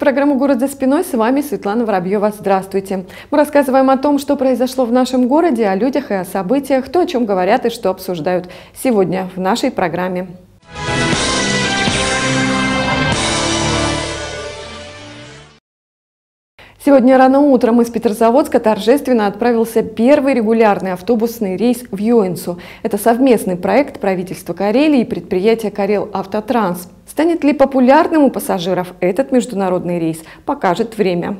Программу «Город за спиной». С вами Светлана Воробьева. Здравствуйте. Мы рассказываем о том, что произошло в нашем городе, о людях и о событиях, то, о чем говорят и что обсуждают сегодня в нашей программе. Сегодня рано утром из Петрозаводска торжественно отправился первый регулярный автобусный рейс в Йоинсу. Это совместный проект правительства Карелии и предприятия «Карел Автотранс». Станет ли популярным у пассажиров этот международный рейс, покажет время.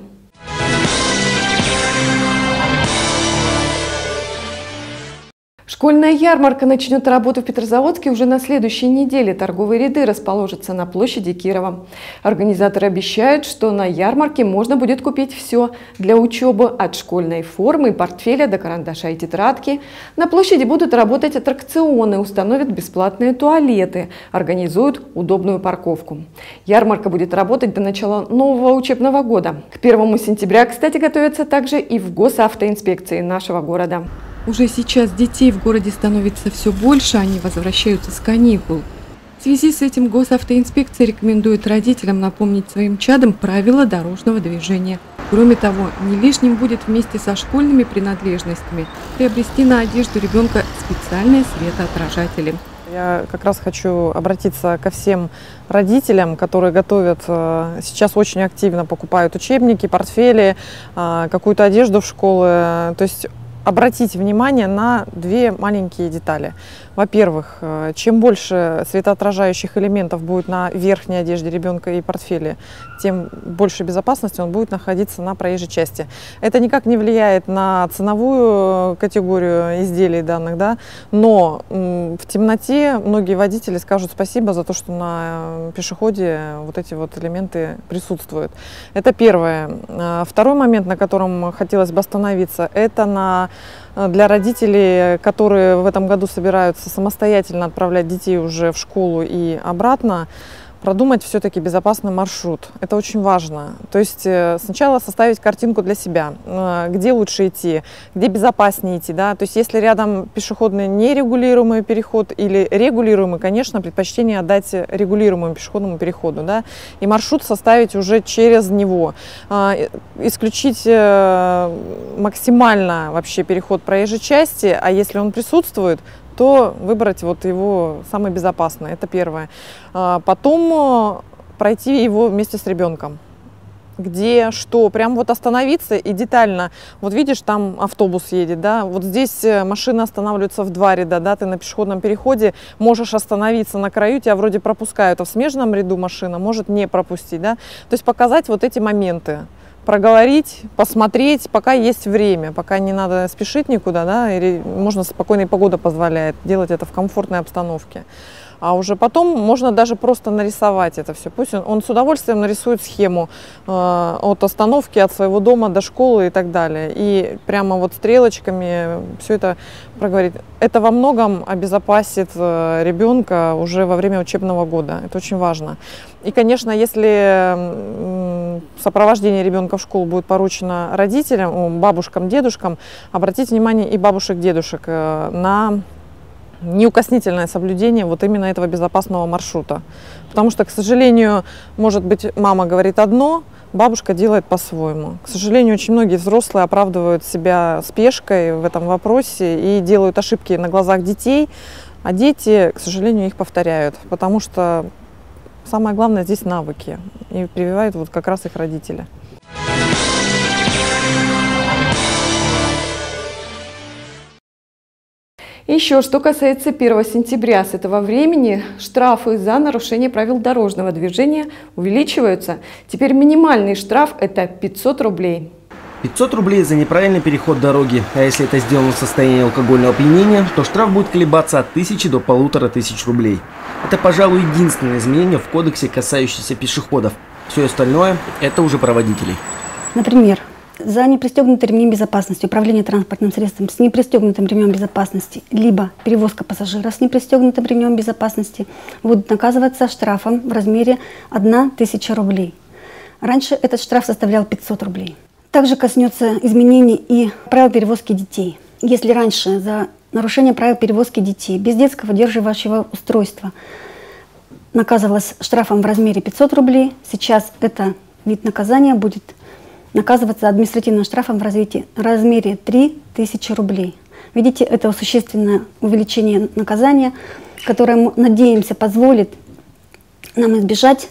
Школьная ярмарка начнет работу в Петрозаводске уже на следующей неделе. Торговые ряды расположатся на площади Кирова. Организаторы обещают, что на ярмарке можно будет купить все для учебы от школьной формы, портфеля до карандаша и тетрадки. На площади будут работать аттракционы, установят бесплатные туалеты, организуют удобную парковку. Ярмарка будет работать до начала нового учебного года. К 1 сентября, кстати, готовятся также и в госавтоинспекции нашего города. Уже сейчас детей в городе становится все больше, они возвращаются с каникул. В связи с этим госавтоинспекция рекомендует родителям напомнить своим чадам правила дорожного движения. Кроме того, не лишним будет вместе со школьными принадлежностями приобрести на одежду ребенка специальные светоотражатели. Я как раз хочу обратиться ко всем родителям, которые готовят, э, сейчас очень активно покупают учебники, портфели, э, какую-то одежду в школы. То есть обратить внимание на две маленькие детали. Во-первых, э, чем больше светоотражающих элементов будет на верхней одежде ребенка и портфеле, тем больше безопасности он будет находиться на проезжей части. Это никак не влияет на ценовую категорию изделий данных, да, но в темноте многие водители скажут спасибо за то, что на пешеходе вот эти вот элементы присутствуют. Это первое. Второй момент, на котором хотелось бы остановиться, это на Э, для родителей, которые в этом году собираются самостоятельно отправлять детей уже в школу и обратно, продумать все-таки безопасный маршрут. Это очень важно. То есть э, сначала составить картинку для себя, э, где лучше идти, где безопаснее идти. Да? То есть если рядом пешеходный нерегулируемый переход или регулируемый, конечно, предпочтение отдать регулируемому пешеходному переходу. Да? И маршрут составить уже через него. А, исключить э, максимально вообще переход проезжей части, а если он присутствует, то выбрать вот его самое безопасное. Это первое. А, потом э, пройти его вместе с ребенком где, что, прям вот остановиться и детально, вот видишь, там автобус едет, да, вот здесь э, машина останавливается в два ряда, да, ты на пешеходном переходе можешь остановиться на краю, тебя вроде пропускают, а в смежном ряду машина может не пропустить, да, то есть показать вот эти моменты проговорить, посмотреть, пока есть время, пока не надо спешить никуда, да, или можно спокойная погода позволяет делать это в комфортной обстановке. А уже потом можно даже просто нарисовать это все. Пусть он, он с удовольствием нарисует схему э, от остановки, от своего дома до школы и так далее. И прямо вот стрелочками все это проговорить. Это во многом обезопасит э, ребенка уже во время учебного года. Это очень важно. И, конечно, если сопровождение ребенка в школу будет поручено родителям, бабушкам, дедушкам, обратите внимание и бабушек, дедушек э, на неукоснительное соблюдение вот именно этого безопасного маршрута. Потому что, к сожалению, может быть, мама говорит одно, бабушка делает по-своему. К сожалению, очень многие взрослые оправдывают себя спешкой в этом вопросе и делают ошибки на глазах детей, а дети, к сожалению, их повторяют, потому что самое главное здесь навыки, и прививают вот как раз их родители. Еще что касается 1 сентября, с этого времени штрафы за нарушение правил дорожного движения увеличиваются. Теперь минимальный штраф – это 500 рублей. 500 рублей за неправильный переход дороги, а если это сделано в состоянии алкогольного опьянения, то штраф будет колебаться от 1000 до 1500 рублей. Это, пожалуй, единственное изменение в кодексе, касающееся пешеходов. Все остальное – это уже проводителей. Например, за непристегнутый ремнем безопасности, управление транспортным средством с непристегнутым ремнем безопасности, либо перевозка пассажира с непристегнутым ремнем безопасности будут наказываться штрафом в размере 1000 рублей. Раньше этот штраф составлял 500 рублей. Также коснется изменений и правил перевозки детей. Если раньше за нарушение правил перевозки детей без детского удерживающего устройства наказывалась штрафом в размере 500 рублей. Сейчас это вид наказания будет наказываться административным штрафом в развитии, размере 3000 рублей. Видите, это существенное увеличение наказания, которое, надеемся, позволит нам избежать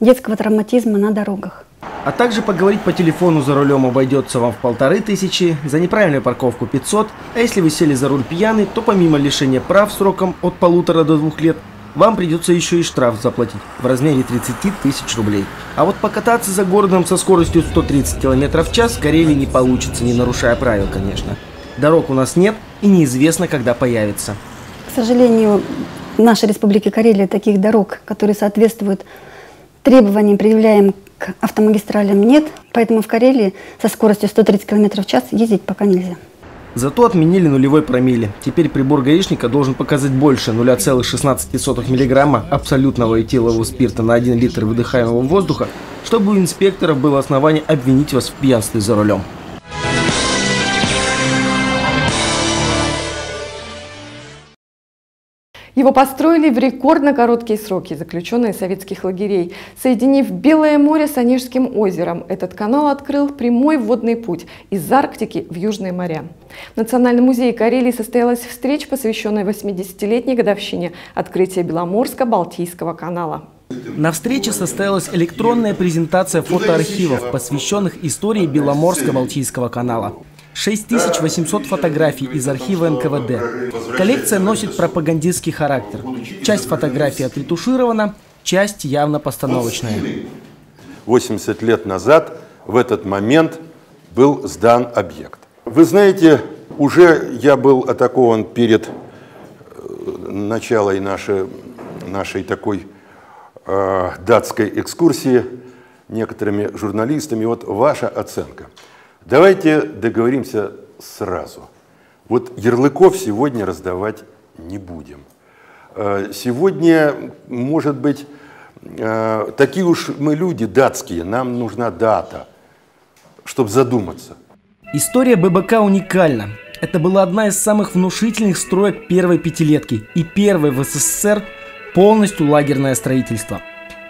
детского травматизма на дорогах. А также поговорить по телефону за рулем обойдется вам в полторы тысячи, за неправильную парковку 500, а если вы сели за руль пьяный, то помимо лишения прав сроком от полутора до двух лет, вам придется еще и штраф заплатить в размере 30 тысяч рублей. А вот покататься за городом со скоростью 130 км в час в Карелии не получится, не нарушая правил, конечно. Дорог у нас нет и неизвестно, когда появится. К сожалению, в нашей республике Карелия таких дорог, которые соответствуют требованиям, предъявляем к автомагистралям, нет. Поэтому в Карелии со скоростью 130 км в час ездить пока нельзя. Зато отменили нулевой промилле. Теперь прибор гаишника должен показать больше 0,16 мг абсолютного этилового спирта на 1 литр выдыхаемого воздуха, чтобы у инспекторов было основание обвинить вас в пьянстве за рулем. Его построили в рекордно короткие сроки, заключенные советских лагерей. Соединив Белое море с Онежским озером, этот канал открыл прямой водный путь из Арктики в Южные моря. В Национальном музее Карелии состоялась встреча, посвященная 80-летней годовщине открытия Беломорско-Балтийского канала. На встрече состоялась электронная презентация фотоархивов, посвященных истории Беломорско-Балтийского канала. 6800 фотографий из архива НКВД. Коллекция носит пропагандистский характер. Часть фотографий отретуширована, часть явно постановочная. 80 лет назад в этот момент был сдан объект. Вы знаете, уже я был атакован перед э, началом нашей, нашей такой э, датской экскурсии некоторыми журналистами. Вот ваша оценка – Давайте договоримся сразу. Вот ярлыков сегодня раздавать не будем. Э, сегодня, может быть, э, такие уж мы люди датские, нам нужна дата, чтобы задуматься. История ББК уникальна. Это была одна из самых внушительных строек первой пятилетки и первой в СССР полностью лагерное строительство.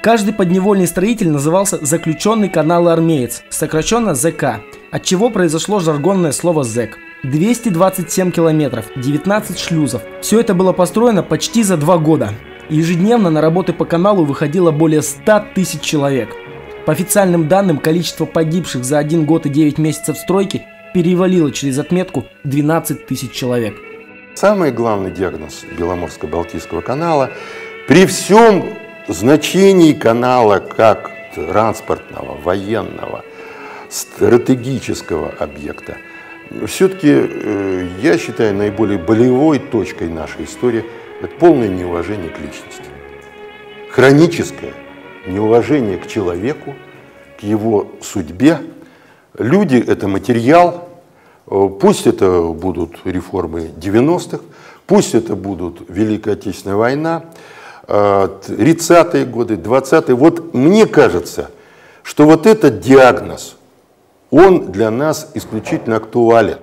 Каждый подневольный строитель назывался «заключенный канал армеец», сокращенно ЗК, от чего произошло жаргонное слово «зэк». 227 километров, 19 шлюзов. Все это было построено почти за два года. Ежедневно на работы по каналу выходило более 100 тысяч человек. По официальным данным, количество погибших за один год и 9 месяцев стройки перевалило через отметку 12 тысяч человек. Самый главный диагноз Беломорско-Балтийского канала при всем значении канала как транспортного, военного, стратегического объекта, все-таки э, я считаю наиболее болевой точкой нашей истории это полное неуважение к личности. Хроническое неуважение к человеку, к его судьбе. Люди – это материал, э, пусть это будут реформы 90-х, пусть это будут Великая Отечественная война, 30-е годы, 20-е. Вот мне кажется, что вот этот диагноз, он для нас исключительно актуален.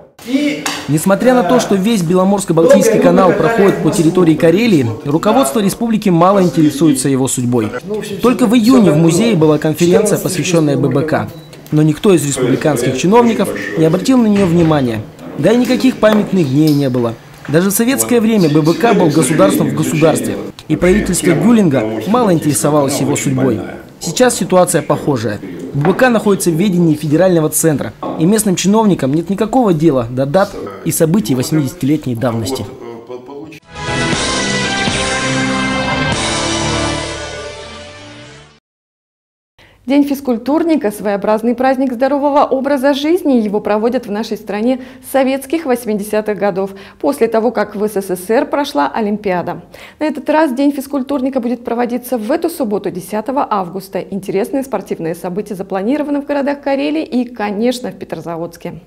Несмотря на то, что весь Беломорско-Балтийский канал проходит по территории Карелии, руководство республики мало интересуется его судьбой. Только в июне в музее была конференция, посвященная ББК. Но никто из республиканских чиновников не обратил на нее внимания. Да и никаких памятных дней не было. Даже в советское время ББК был государством в государстве, и правительство Гюлинга мало интересовалось его судьбой. Сейчас ситуация похожая. ББК находится в ведении федерального центра, и местным чиновникам нет никакого дела до дат и событий 80-летней давности. День физкультурника – своеобразный праздник здорового образа жизни. Его проводят в нашей стране с советских 80-х годов, после того, как в СССР прошла Олимпиада. На этот раз День физкультурника будет проводиться в эту субботу, 10 августа. Интересные спортивные события запланированы в городах Карелии и, конечно, в Петрозаводске.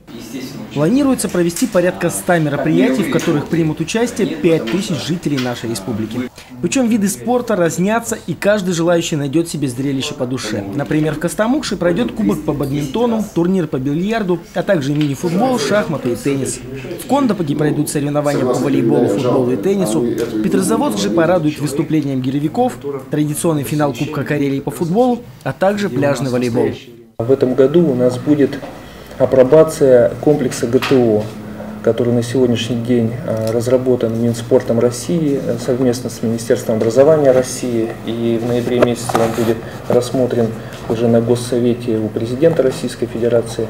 Планируется провести порядка 100 мероприятий, в которых примут участие 5000 жителей нашей республики. Причем виды спорта разнятся, и каждый желающий найдет себе зрелище по душе. Например, в Костомукше пройдет кубок по бадминтону, турнир по бильярду, а также мини-футбол, шахматы и теннис. В Кондопоге пройдут соревнования по волейболу, футболу и теннису. Петрозаводск же порадует выступлением гиревиков, традиционный финал Кубка Карелии по футболу, а также пляжный волейбол. В этом году у нас будет апробация комплекса ГТО, который на сегодняшний день а, разработан Минспортом России э, совместно с Министерством образования России. И в ноябре месяце он будет рассмотрен уже на Госсовете у президента Российской Федерации.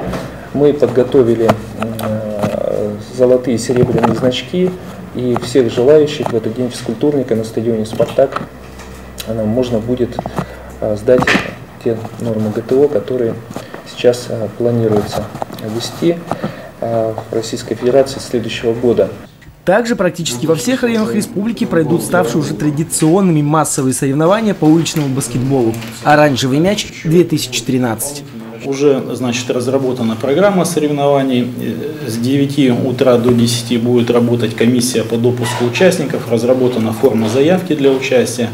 Мы подготовили э, золотые и серебряные значки, и всех желающих в этот день физкультурника на стадионе «Спартак» можно будет сдать те нормы ГТО, которые сейчас планируется ввести Российской Федерации следующего года. Также практически во всех районах республики пройдут ставшие уже традиционными массовые соревнования по уличному баскетболу «Оранжевый мяч-2013». Уже, значит, разработана программа соревнований. С 9 утра до 10 будет работать комиссия по допуску участников, разработана форма заявки для участия.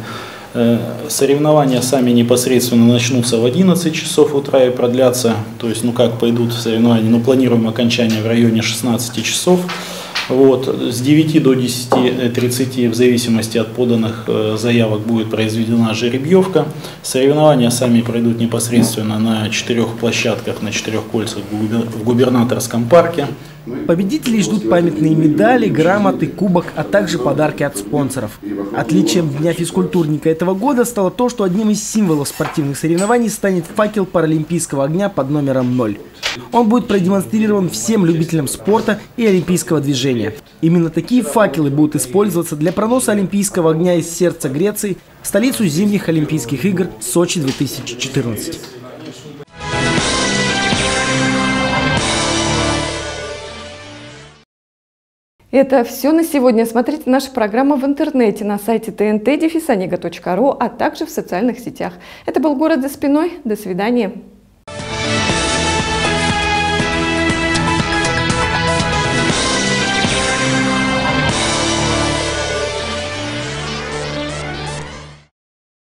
Э, соревнования сами непосредственно начнутся в 11 часов утра и продлятся, то есть, ну как пойдут соревнования, ну планируем окончание в районе 16 часов. Вот, с 9 до 10.30 в зависимости от поданных э, заявок будет произведена жеребьевка. Соревнования сами пройдут непосредственно на четырех площадках, на четырех кольцах в губернаторском парке. Победителей ждут памятные медали, грамоты, кубок, а также подарки от спонсоров. Отличием Дня физкультурника этого года стало то, что одним из символов спортивных соревнований станет факел паралимпийского огня под номером 0. Он будет продемонстрирован всем любителям спорта и олимпийского движения. Именно такие факелы будут использоваться для проноса олимпийского огня из сердца Греции в столицу зимних Олимпийских игр Сочи 2014. Это все на сегодня. Смотрите нашу программу в интернете на сайте tnt.defisaniga.ru, а также в социальных сетях. Это был «Город за спиной». До свидания.